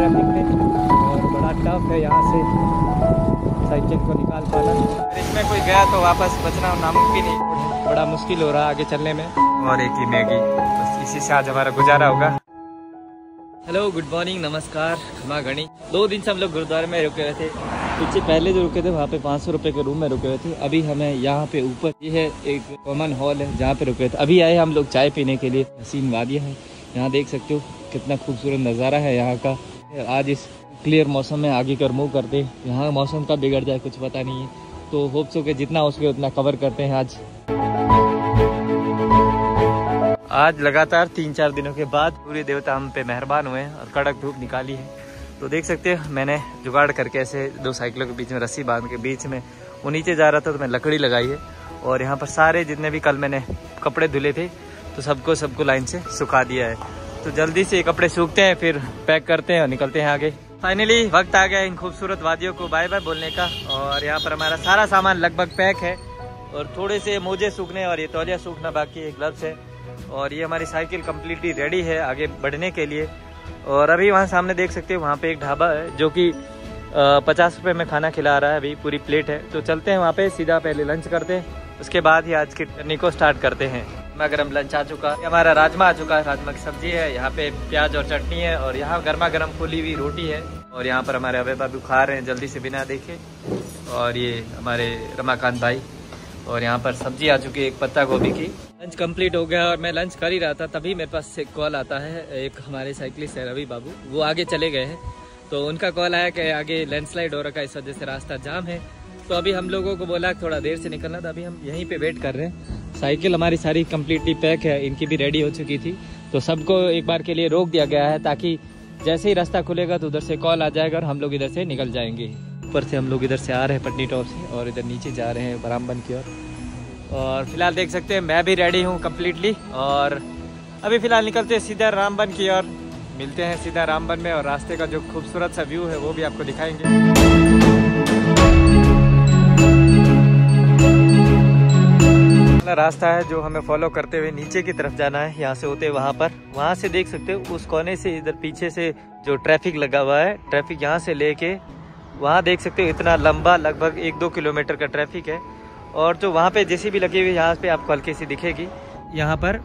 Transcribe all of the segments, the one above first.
Traffic में और बड़ा टफ है यहाँ से साइकिल को निकाल पाना। इसमें कोई गया तो वापस बचना नामुमकिन ही बड़ा मुश्किल हो रहा है आगे चलने में। और एक ही मैगी। बस इसी से आज हमारा गुजारा होगा। हेलो गुड मॉर्निंग नमस्कार खमा गणी। दो दिन से हम लोग गुरुद्वारे में रुके हुए थे। पीछे पहले जो रुके थे वहाँ पे पाँच सौ रुपये के रूम में रुके हुए थे। अभी हमें यहाँ पे ऊपर ये है एक कॉमन हॉल है जहाँ पे रुके थे। अभी आए हम लोग चाय पीने के लिए। हसीन वादियाँ है। यहाँ देख सकते हो कितना खूबसूरत नज़ारा है यहाँ का। आज इस क्लियर मौसम में आगे कर मूव करते यहाँ मौसम कब बिगड़ जाए कुछ पता नहीं है। तो होप सो के जितना हो सके उतना कवर करते हैं आज। आज लगातार तीन चार दिनों के बाद पूरे देवता हम पे मेहरबान हुए हैं और कड़क धूप निकाली है। तो देख सकते हो, मैंने जुगाड़ करके ऐसे दो साइकिलों के बीच में रस्सी बाँध के बीच में वो नीचे जा रहा था तो मैं लकड़ी लगाई है। और यहाँ पर सारे जितने भी कल मैंने कपड़े धुले थे तो सबको सबको लाइन से सुखा दिया है। तो जल्दी से कपड़े सूखते हैं, फिर पैक करते हैं और निकलते हैं आगे। फाइनली वक्त आ गया इन खूबसूरत वादियों को बाय बाय बोलने का। और यहाँ पर हमारा सारा सामान लगभग पैक है। और थोड़े से मोजे सूखने और ये तौलिया सूखना बाकी है ग्लव्स है। और ये हमारी साइकिल कम्प्लीटली रेडी है आगे बढ़ने के लिए। और अभी वहाँ सामने देख सकते हो, वहाँ पे एक ढाबा है, जो कि पचास रुपये में खाना खिला रहा है अभी, पूरी प्लेट है। तो चलते हैं वहाँ पे, सीधा पहले लंच करते हैं। उसके बाद ही आज की जर्नी को स्टार्ट करते हैं। गर्मा गर्म लंच आ चुका। है हमारा राजमा आ चुका है। राजमा की सब्ज़ी है। यहाँ पे प्याज और चटनी है और यहाँ गर्मा गर्म फुली हुई रोटी है। और यहाँ पर हमारे अभय बाबू खा रहे हैं। जल्दी से बिना देखे। और ये हमारे रमाकांत भाई। और यहाँ पर सब्ज़ी आ चुकी है एक पत्ता गोभी की। लंच कंप्लीट हो गया और मैं लंच कर ही रहा था। तभी मेरे पास एक कॉल आता है। एक हमारे साइकिलिस्ट है रवि बाबू। वो आगे चले गए हैं। तो उनका कॉल आया कि आगे लैंडस्लाइड हो रखा है। इस वजह से रास्ता जाम है। तो अभी हम लोगों को बोला, थोड़ा देर से निकलना था। अभी हम यहीं पे वेट कर रहे हैं। साइकिल हमारी सारी कम्प्लीटली पैक है, इनकी भी रेडी हो चुकी थी। तो सबको एक बार के लिए रोक दिया गया है ताकि जैसे ही रास्ता खुलेगा तो उधर से कॉल आ जाएगा और हम लोग इधर से निकल जाएँगे। ऊपर से हम लोग इधर से आ रहे हैं पटनी टॉप से और इधर नीचे जा रहे हैं बरामबन की ओर। और फ़िलहाल देख सकते हैं, मैं भी रेडी हूँ कम्प्लीटली और अभी फ़िलहाल निकलते हैं सीधा रामबन की ओर। मिलते हैं सीधा रामबन में और रास्ते का जो खूबसूरत सा व्यू है वो भी आपको दिखाएँगे। रास्ता है जो हमें फॉलो करते हुए नीचे की तरफ़ जाना है, यहाँ से होते वहाँ पर। वहाँ से देख सकते हो, उस कोने से इधर पीछे से जो ट्रैफ़िक लगा हुआ है ट्रैफ़िक यहाँ से लेके वहाँ देख सकते हो इतना लंबा, लगभग एक दो किलोमीटर का ट्रैफ़िक है। और जो वहाँ पे जैसी भी लगी हुई यहाँ पे आपको हल्की सी दिखेगी। यहाँ पर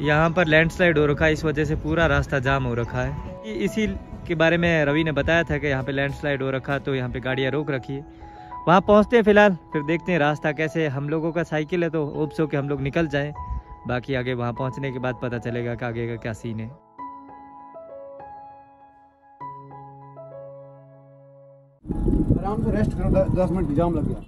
यहाँ पर लैंडस्लाइड हो रखा है, इस वजह से पूरा रास्ता जाम हो रखा है। इसी के बारे में रवि ने बताया था कि यहाँ पे लैंडस्लाइड हो रखा तो यहाँ पे गाड़ियाँ रोक रखी है। वहाँ पहुँचते हैं फ़िलहाल। फिर देखते हैं रास्ता कैसे हम लोगों का साइकिल है तो ओप सो के हम लोग निकल जाएँ। बाकी आगे वहाँ पहुँचने के बाद पता चलेगा कि आगे का क्या सीन है। आराम से रेस्ट करो, दस मिनट जाम लग गया।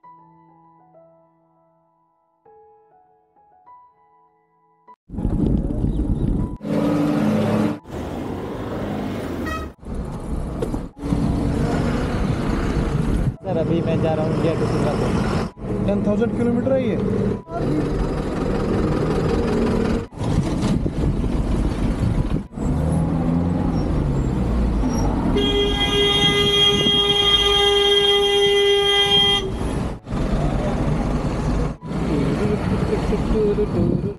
अभी मैं जा रहा हूँ India to Singapore. Ten thousand kilometre है ये।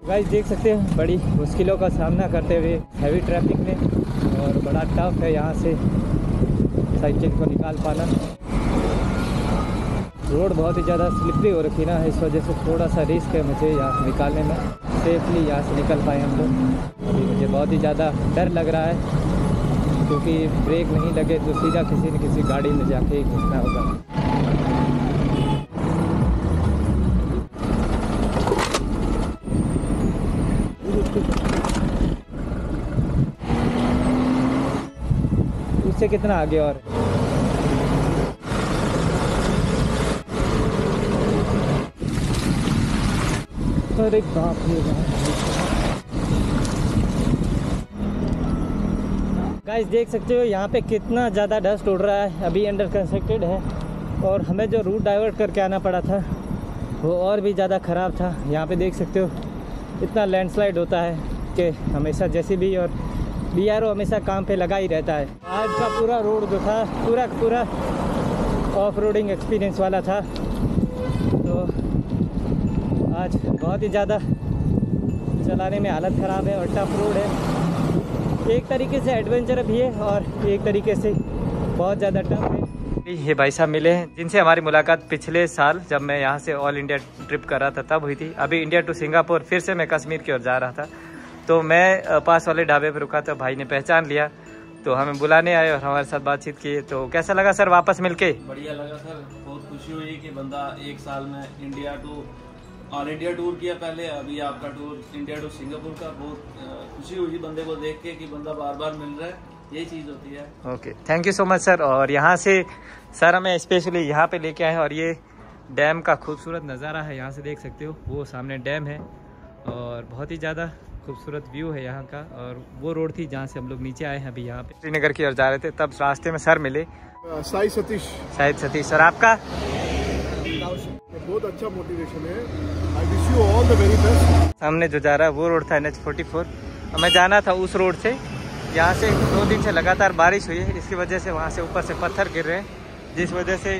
गाइस देख सकते हैं बड़ी मुश्किलों का सामना करते हुए हैवी ट्रैफ़िक में और बड़ा टफ है यहाँ से साइकिल को निकाल पाना। रोड बहुत ही ज़्यादा स्लिपरी हो रखी ना, इस वजह से थोड़ा सा रिस्क है मुझे यहाँ से निकालने में। सेफली यहाँ से निकल पाए हम लोग। अभी मुझे बहुत ही ज़्यादा डर लग रहा है, क्योंकि ब्रेक नहीं लगे तो सीधा किसी न किसी गाड़ी में जाके ही घुसना होगा। उससे कितना आगे और? अरे बाप रे गाइस देख सकते हो, यहाँ पे कितना ज़्यादा डस्ट उड़ रहा है। अभी अंडर कंस्ट्रक्टेड है। और हमें जो रूट डाइवर्ट करके आना पड़ा था, वो और भी ज़्यादा ख़राब था। यहाँ पे देख सकते हो, इतना लैंडस्लाइड होता है कि हमेशा जैसे भी और बीआरओ हमेशा काम पे लगा ही रहता है। आज का पूरा रोड जो था, पूरा पूरा ऑफ़ रोडिंग एक्सपीरियंस वाला था। आज बहुत ही ज़्यादा चलाने में हालत ख़राब है और टफ रोड है। एक तरीके से एडवेंचर भी है और एक तरीके से बहुत ज़्यादा टफ है। ये भाई साहब मिले हैं जिनसे हमारी मुलाकात पिछले साल जब मैं यहाँ से ऑल इंडिया ट्रिप कर रहा था तब हुई थी। अभी इंडिया टू सिंगापुर फिर से मैं कश्मीर की ओर जा रहा था। तो मैं पास वाले ढाबे पर रुका था भाई ने पहचान लिया। तो हमें बुलाने आए और हमारे साथ बातचीत की। तो कैसा लगा सर वापस मिलके? बढ़िया लगा सर बहुत खुशी हुई कि बंदा एक साल में India to all India tour किया पहले अभी आपका टूर इंडिया टू सिंगापुर का बहुत खुशी हुई बंदे को देख के कि बंदा बार बार मिल रहा है। यही चीज़ होती है। Okay thank you so much sir और यहाँ से सर हमें स्पेशली यहाँ पे लेके आए हैं और ये डैम का खूबसूरत नज़ारा है यहाँ से देख सकते हो। वो सामने डैम है और बहुत ही ज़्यादा खूबसूरत व्यू है यहाँ का और वो रोड थी जहाँ से हम लोग नीचे आए हैं अभी यहाँ पे। श्रीनगर की ओर जा रहे थे तब रास्ते में सर मिले। साई सतीश। शायद सतीश सर आपका? बहुत अच्छा मोटिवेशन है। I wish you all the very best सामने जो जा रहा है, वो रोड था एन एच फोर्टी फोर हमें जाना था उस रोड से। यहाँ से दो दिन से लगातार बारिश हुई है इसकी वजह से वहाँ से ऊपर से पत्थर गिर रहे हैं, जिस वजह से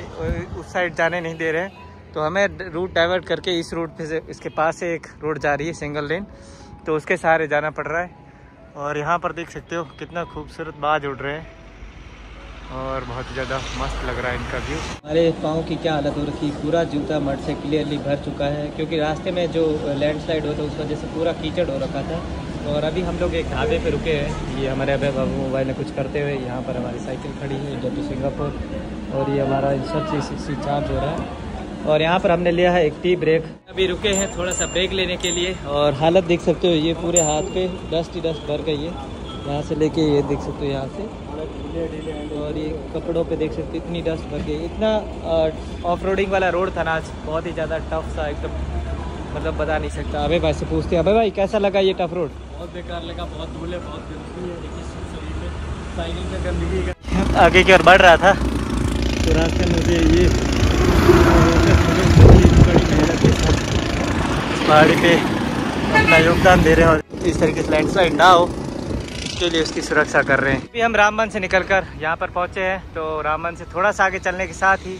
उस साइड जाने नहीं दे रहे हैं। तो हमें रूट डाइवर्ट करके इस रूट पे से, इसके पास से एक रोड जा रही है सिंगल लेन तो उसके सहारे जाना पड़ रहा है। और यहाँ पर देख सकते हो, कितना खूबसूरत बाज उड़ रहे हैं। और बहुत ही ज़्यादा मस्त लग रहा है इनका व्यू। हमारे पाँव की क्या हालत हो रखी? पूरा जूता मड से क्लियरली भर चुका है, क्योंकि रास्ते में जो लैंडस्लाइड हुआ था, उस वजह से पूरा कीचड़ हो रखा था। और अभी हम लोग एक ढाबे पे रुके हैं। ये हमारे अभय बाबू मोबाइल में कुछ करते हुए यहाँ पर हमारी साइकिल खड़ी है इंडिया टू सिंगापुर। और ये हमारा इंस्टा थ्री सिक्सटी चार्ज हो रहा है। और यहाँ पर हमने लिया है एक टी ब्रेक अभी रुके हैं थोड़ा सा ब्रेक लेने के लिए। और हालत देख सकते हो, ये पूरे हाथ पे डस्ट ही डस्ट भर गई है। यहाँ से लेके ये देख सकते हो यहाँ से। और ये कपड़ों पे देख सकते इतनी डस्ट भर गई। इतना ऑफ़ रोडिंग वाला रोड था ना आज बहुत ही ज़्यादा टफ था एकदम मतलब बता नहीं सकता। अबे भाई से पूछते अबे भाई कैसा लगा ये टफ रोड बहुत बेकार लगा बहुत धूल है बहुत गंदगी है साइकिल गंदगी आगे की ओर बढ़ रहा था। तो रास्ते में मुझे ये पहाड़ी पे अपना योगदान दे रहे हैं और इस तरीके से लैंडस्लाइड ना हो। इसके लिए उसकी सुरक्षा कर रहे हैं। अभी हम रामबन से निकल कर यहाँ पर पहुँचे हैं तो रामबन से थोड़ा सा आगे चलने के साथ ही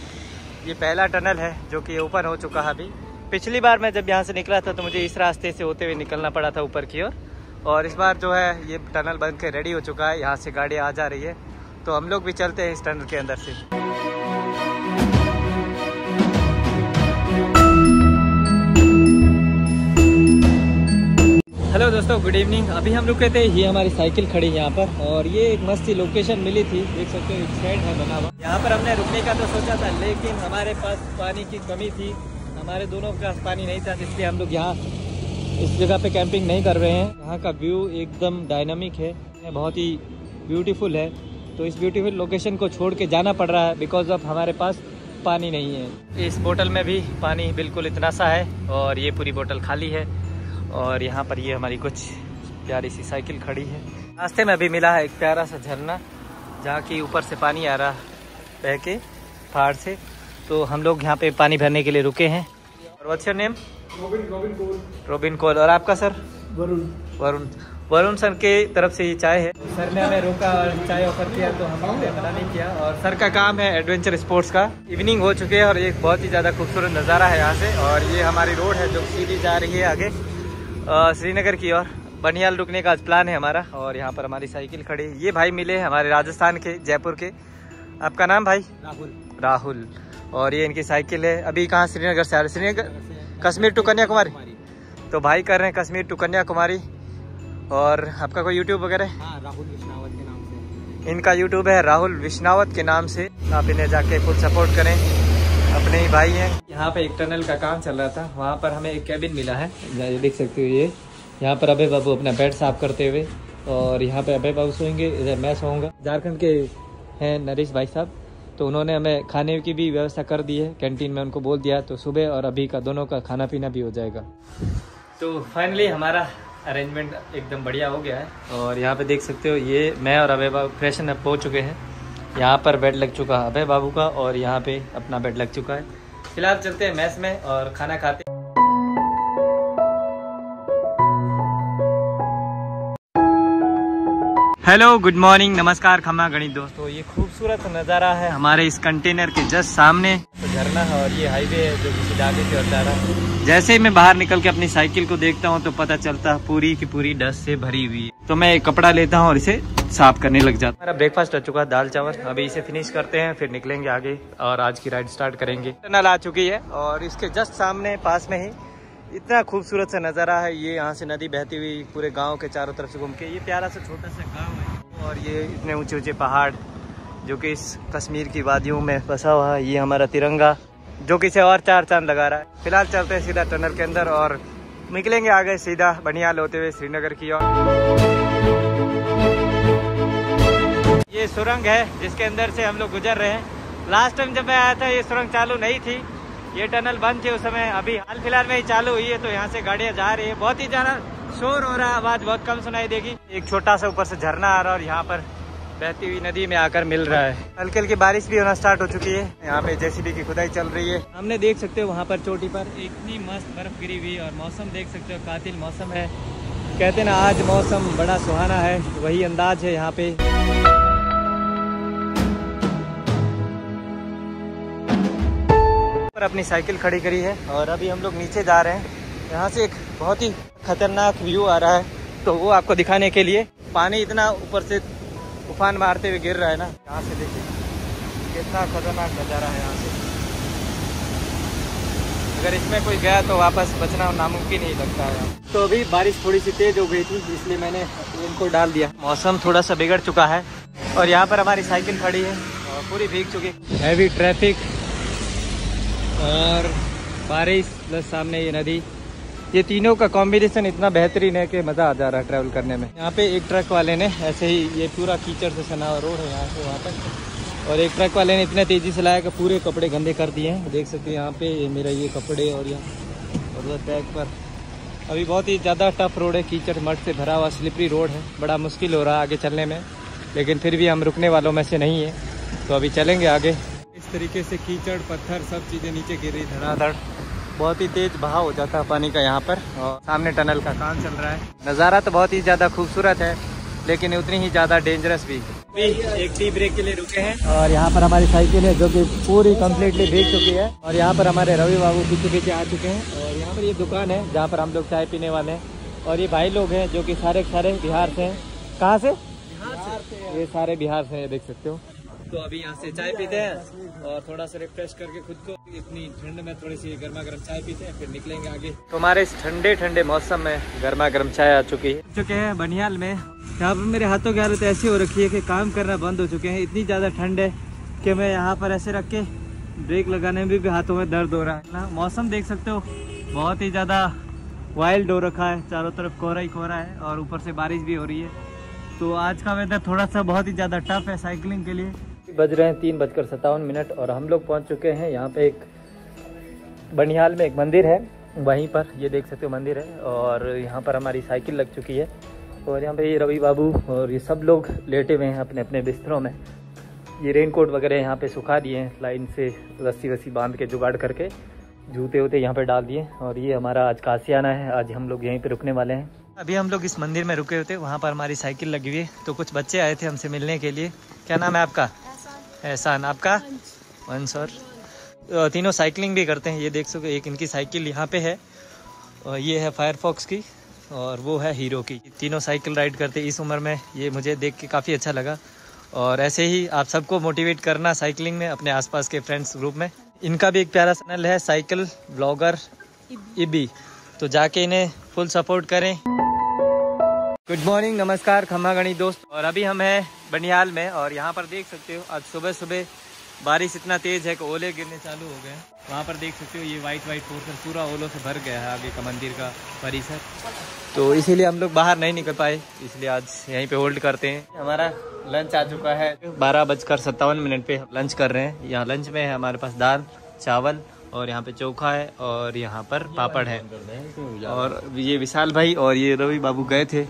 ये पहला टनल है, जो कि ओपन हो चुका है अभी। पिछली बार मैं जब यहाँ से निकला था तो मुझे इस रास्ते से होते हुए निकलना पड़ा था ऊपर की ओर। और इस बार जो है, ये टनल बन के रेडी हो चुका है, यहाँ से गाड़ी आ जा रही है। तो हम लोग भी चलते हैं इस टनल के अंदर से। हेलो दोस्तों गुड इवनिंग अभी हम रुके थे, ये हमारी साइकिल खड़ी यहाँ पर और ये एक मस्त लोकेशन मिली थी। देख सकते हो, एक शेड है बना हुआ। यहाँ पर हमने रुकने का तो सोचा था, लेकिन हमारे पास पानी की कमी थी। हमारे दोनों के पास पानी नहीं था, इसलिए हम लोग यहाँ इस जगह पे कैंपिंग नहीं कर रहे हैं। यहाँ का व्यू एकदम डायनामिक है बहुत ही ब्यूटीफुल है। तो इस ब्यूटीफुल लोकेशन को छोड़ के जाना पड़ रहा है बिकॉज़ ऑफ़ हमारे पास पानी नहीं है। इस बोतल में भी पानी बिल्कुल इतना सा है और ये पूरी बोतल खाली है। और यहाँ पर ये हमारी कुछ प्यारी सी साइकिल खड़ी है। रास्ते में अभी मिला है एक प्यारा सा झरना जहाँ की ऊपर से पानी आ रहा बह के पहाड़ से। तो हम लोग यहाँ पे पानी भरने के लिए रुके हैं। और what's your name Robin Robin Cole Robin Cole. और आपका सर? वरुण। वरुण। वरुण सर के तरफ़ से ये चाय है। सर ने हमें रोका और चाय ऑफ़र किया तो हमने मना नहीं किया। और सर का काम है एडवेंचर स्पोर्ट्स का। इवनिंग हो चुके हैं और एक बहुत ही ज़्यादा खूबसूरत नज़ारा है यहाँ से। और ये हमारी रोड है जो सीधी जा रही है आगे। श्रीनगर की ओर। बनियाल रुकने का आज प्लान है हमारा और यहाँ पर हमारी साइकिल खड़ी ये भाई मिले हमारे राजस्थान के जयपुर के। आपका नाम भाई? राहुल। राहुल। और ये इनकी साइकिल है। अभी कहाँ श्रीनगर से आ रहे श्रीनगर? कश्मीर टू कन्याकुमारी। तो भाई कर रहे हैं कश्मीर टू कन्याकुमारी। और आपका कोई यूट्यूब वगैरह हाँ, राहुल विश्नावत के नाम से। इनका यूट्यूब है राहुल विश्नावत के नाम से। आप इन्हें जाके फुल सपोर्ट करें। अपने ही भाई हैं। यहाँ पे एक टनल का काम चल रहा था। वहाँ पर हमें एक कैबिन मिला है। ये देख सकते हो ये। यहाँ पर अभय बाबू अपना बेड साफ़ करते हुए और यहाँ पे अभय बाबू सोएँगे, इधर मैं सोऊँगा। झारखंड के हैं नरेश भाई साहब। तो उन्होंने हमें खाने की भी व्यवस्था कर दी है। कैंटीन में उनको बोल दिया तो सुबह और अभी का दोनों का खाना पीना भी हो जाएगा। तो फाइनली हमारा अरेंजमेंट एकदम बढ़िया हो गया है। और यहाँ पे देख सकते हो ये मैं और अभय बाबू फ्रेशन अप हो चुके हैं। यहाँ पर बेड लग चुका है अभय बाबू का और यहाँ पे अपना बेड लग चुका है। फ़िलहाल चलते हैं मैस में और खाना खाते हेलो गुड मॉर्निंग नमस्कार खम्मा गणित दोस्तों। ये खूबसूरत नज़ारा है हमारे इस कंटेनर के जस्ट सामने। तो झरना है और ये हाईवे है जो किसी ढाबे की ओर जा रहा है। जैसे ही मैं बाहर निकल के अपनी साइकिल को देखता हूँ तो पता चलता है पूरी की पूरी डस्ट से भरी हुई है। तो मैं एक कपड़ा लेता हूँ और इसे साफ़ करने लग जाता। मेरा ब्रेकफास्ट हो चुका है दाल चावल। अभी इसे फिनिश करते हैं, फिर निकलेंगे आगे और आज की राइड स्टार्ट करेंगे। टनल आ चुकी है और इसके जस्ट सामने, पास में ही इतना खूबसूरत सा नज़ारा है। ये यहाँ से नदी बहती हुई पूरे गाँव के चारों तरफ़ से घूम के, ये प्यारा सा छोटा सा गाँव है। और ये इतने ऊँचे ऊँचे पहाड़, जो कि इस कश्मीर की वादियों में बसा हुआ है। ये हमारा तिरंगा, जो कि इसे और चार चाँद लगा रहा है। फ़िलहाल चलते हैं सीधा टनल के अंदर और निकलेंगे आगे सीधा बनियाल होते हुए श्रीनगर की ओर। ये सुरंग है, जिसके अंदर से हम लोग गुजर रहे हैं। लास्ट टाइम जब मैं आया था, ये सुरंग चालू नहीं थी। ये टनल बंद थी उस समय। अभी हाल फ़िलहाल में ही चालू हुई है तो यहाँ से गाड़ियाँ जा रही है। बहुत ही ज़्यादा शोर हो रहा है, आवाज़ बहुत कम सुनाई देगी। एक छोटा सा ऊपर से झरना आ रहा है और यहाँ पर बहती हुई नदी में आकर मिल रहा है। हल्की हल्की बारिश भी होना स्टार्ट हो चुकी है। यहाँ पे जेसीबी की खुदाई चल रही है। हमने देख सकते हो वहाँ पर चोटी पर इतनी मस्त बर्फ़ गिरी हुई और मौसम देख सकते हो, कातिल मौसम है। कहते ना, आज मौसम बड़ा सुहाना है, वही अंदाज है यहाँ पे। पर अपनी साइकिल खड़ी करी है और अभी हम लोग नीचे जा रहे हैं। यहाँ से एक बहुत ही खतरनाक व्यू आ रहा है। तो वो आपको दिखाने के लिए पानी इतना ऊपर से उफान मारते हुए गिर रहा है ना। यहाँ से देखिए, कितना खतरनाक नज़ारा है यहाँ से। अगर इसमें कोई गया तो वापस बचना नामुमकिन ही लगता है। तो अभी बारिश थोड़ी सी तेज हो गई थी, इसलिए मैंने इनको डाल दिया। मौसम थोड़ा सा बिगड़ चुका है और यहाँ पर हमारी साइकिल खड़ी है पूरी भीग चुकी हैवी ट्रैफ़िक और बारिश प्लस सामने ये नदी। ये तीनों का कॉम्बिनेशन इतना बेहतरीन है कि मज़ा आ जा रहा है ट्रैवल करने में। यहाँ पे एक ट्रक वाले ने ऐसे ही ये पूरा कीचड़ से सना रोड है यहाँ से वहाँ तक और एक ट्रक वाले ने इतने तेज़ी से लाया कि पूरे कपड़े गंदे कर दिए हैं। देख सकते हैं यहाँ पे ये मेरा ये कपड़े और यहाँ और बैग पर। अभी बहुत ही ज़्यादा टफ रोड है, कीचड़ मठ से भरा हुआ स्लिपरी रोड है। बड़ा मुश्किल हो रहा है आगे चलने में, लेकिन फिर भी हम रुकने वालों में से नहीं है। तो अभी चलेंगे आगे। तरीके से कीचड़, पत्थर, सब चीज़ें नीचे गिर रही, धड़ाधड़। बहुत ही तेज बहाव हो जाता है पानी का यहाँ पर और सामने टनल का काम चल रहा है। नज़ारा तो बहुत ही ज़्यादा खूबसूरत है, लेकिन उतनी ही ज़्यादा डेंजरस भी एक टी ब्रेक के लिए रुके हैं और यहाँ पर हमारी साइकिल है, जो कि पूरी कम्प्लीटली भीग चुकी है और यहाँ पर हमारे रवि बाबू पीछे पीछे आ चुके हैं और यहाँ पर ये दुकान है, जहाँ पर हम लोग चाय पीने वाले हैं। और ये भाई लोग हैं, जो कि सारे सारे बिहार से हैं। कहाँ से? ये सारे बिहार से देख सकते हो। तो अभी यहाँ से चाय पीते हैं और थोड़ा सा रिफ्रेश करके खुद को। इतनी ठंड में थोड़ी सी गर्मा गर्म चाय पीते हैं, फिर निकलेंगे आगे। तो हमारे इस ठंडे ठंडे मौसम में गर्मा गर्म चाय आ चुकी है। चुके हैं बनियाल में। यहाँ पर मेरे हाथों की हालत ऐसी हो रखी है कि काम करना बंद हो चुके हैं। इतनी ज़्यादा ठंड है कि मैं यहाँ पर ऐसे रख के ब्रेक लगाने में भी हाथों में दर्द हो रहा है। ना, मौसम देख सकते हो, बहुत ही ज़्यादा वाइल्ड हो रखा है। चारों तरफ़ कोहरा ही कोहरा है और ऊपर से बारिश भी हो रही है। तो आज का वेदर थोड़ा सा बहुत ही ज़्यादा टफ है साइकिलिंग के लिए। बज रहे हैं तीन बजकर सत्तावन मिनट और हम लोग पहुँच चुके हैं यहाँ पे एक बनिहाल में एक मंदिर है, वहीं पर, ये देख सकते हो मंदिर है और यहाँ पर हमारी साइकिल लग चुकी है और यहाँ पे ये रवि बाबू और ये सब लोग लेटे हुए हैं अपने अपने बिस्तरों में। ये रेन कोट वगैरह यहाँ पे सुखा दिए हैं लाइन से रस्सी वस्सी बाँध के जुगाड़ करके जूते वूते यहाँ पे डाल दिए। और ये हमारा आज कासियाना है, आज हम लोग यहीं पे रुकने वाले हैं। अभी हम लोग इस मंदिर में रुके हुए थे, वहाँ पर हमारी साइकिल लगी हुई है। तो कुछ बच्चे आए थे हमसे मिलने के लिए। क्या नाम है आपका? एहसान। आपका? वंश और तीनों साइकिलिंग भी करते हैं, ये देख सको, एक इनकी साइकिल यहाँ पे है, और ये है फायरफॉक्स की, और वो है हीरो की। तीनों साइकिल राइड करते इस उम्र में, ये मुझे देख के काफ़ी अच्छा लगा। और ऐसे ही आप सबको मोटिवेट करना साइकिलिंग में, अपने आसपास के फ्रेंड्स ग्रुप में। इनका भी एक प्यारा चैनल है, साइकिल ब्लॉगर इबी। तो जाके इन्हें फुल सपोर्ट करें। गुड मॉर्निंग, नमस्कार, खम्मा गणी दोस्त। और अभी हम हैं बनियाल में और यहाँ पर देख सकते हो, आज सुबह सुबह बारिश इतना तेज है कि ओले गिरने चालू हो गए वहाँ पर देख सकते हो, ये वाइट वाइट पोर्शन पूरा ओलों से भर गया है आगे का मंदिर का परिसर। तो इसीलिए हम लोग बाहर नहीं निकल पाए, इसलिए आज यहीं पे होल्ड करते हैं। हमारा लंच आ चुका है। बारह बजकर सत्तावन मिनट पे लंच कर रहे हैं। यहाँ लंच में है हमारे पास दाल, चावल और यहाँ पे चोखा है और यहाँ पर पापड़ है। और ये विशाल भाई और ये रवि बाबू गए थे।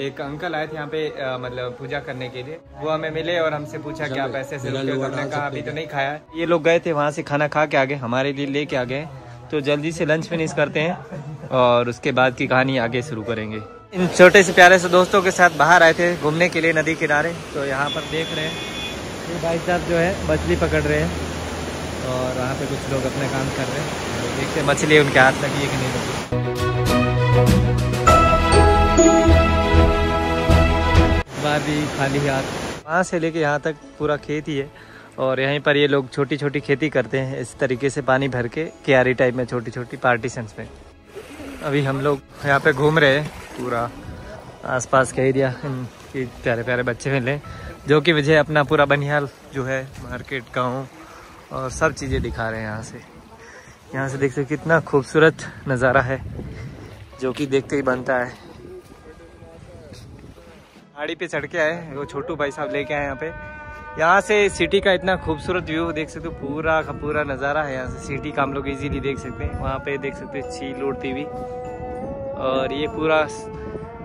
एक अंकल आए थे यहाँ पे आ, मतलब पूजा करने के लिए। वो हमें मिले और हमसे पूछा कि आप ऐसे ऐसे हमने कहा अभी तो नहीं खाया। ये लोग गए थे वहाँ से खाना खा के आ गए हमारे लिए लेके आ गए तो जल्दी से लंच फिनिश करते हैं और उसके बाद की कहानी आगे शुरू करेंगे। इन छोटे से प्यारे से दोस्तों के साथ बाहर आए थे घूमने के लिए नदी किनारे। तो यहाँ पर देख रहे हैं ये भाई साहब जो है मछली पकड़ रहे हैं और वहाँ पे कुछ लोग अपना काम कर रहे हैं। तो देखते मछली उनके हाथ लगी है कि नहीं लगी। बार भी खाली हाथ वहाँ से लेके यहाँ तक पूरा खेत ही है और यहीं पर ये लोग छोटी छोटी खेती करते हैं, इस तरीके से पानी भर के क्यारी टाइप में छोटी छोटी पार्टीशंस में। अभी हम लोग यहाँ पे घूम रहे हैं, पूरा आसपास का एरिया इनके प्यारे प्यारे बच्चे मिले जो कि मुझे अपना पूरा बनिहाल जो है, मार्केट, गाँव और सब चीज़ें दिखा रहे हैं यहाँ से। यहाँ से देखते कितना खूबसूरत नज़ारा है, जो कि देखते ही बनता है। गाड़ी पे चढ़ के आए वो छोटू भाई साहब लेके आए यहाँ पे। यहाँ से सिटी का इतना खूबसूरत व्यू देख सकते हो। पूरा का पूरा नज़ारा है यहाँ से। सिटी का हम लोग इजीली देख सकते हैं। वहाँ पे देख सकते हैं झील उड़ती हुई और ये पूरा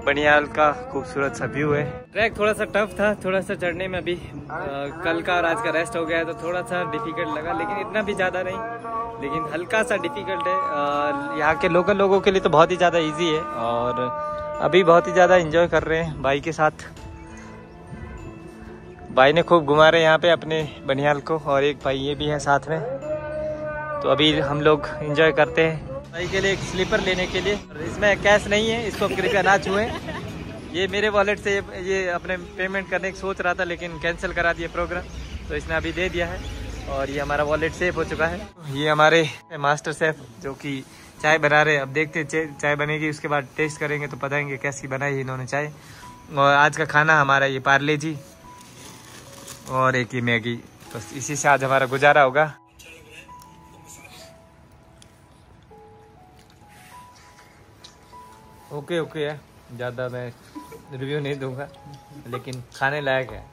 बनियाल का खूबसूरत सा व्यू है। ट्रैक थोड़ा सा टफ था, थोड़ा सा चढ़ने में अभी कल का और आज का रेस्ट हो गया है तो थोड़ा सा डिफ़िकल्ट लगा, लेकिन इतना भी ज़्यादा नहीं। लेकिन हल्का सा डिफ़िकल्ट है। यहाँ के लोकल लोगों के लिए तो बहुत ही ज़्यादा ईजी है। और अभी बहुत ही ज़्यादा इंजॉय कर रहे हैं भाई के साथ। भाई ने खूब घुमा रहे यहाँ पे अपने बनियाल को और एक भाई ये भी है साथ में। तो अभी हम लोग इंजॉय करते हैं। भाई के लिए एक स्लीपर लेने के लिए। इसमें कैश नहीं है, इसको कृपया ना छुए। ये मेरे वॉलेट से ये अपने पेमेंट करने की सोच रहा था, लेकिन कैंसिल करा दिया प्रोग्राम तो इसने अभी दे दिया है और ये हमारा वॉलेट सेफ़ हो चुका है। ये हमारे मास्टर सेफ़ जो कि चाय बना रहे अब देखते चाय बनेगी, उसके बाद टेस्ट करेंगे तो बताएँगे कैसी बनाई इन्होंने चाय। और आज का खाना हमारा ये पार्ले जी और एक ही मैगी। तो इसी से आज हमारा गुजारा होगा। ओके ओके है। ज़्यादा मैं रिव्यू नहीं दूँगा, लेकिन खाने लायक है।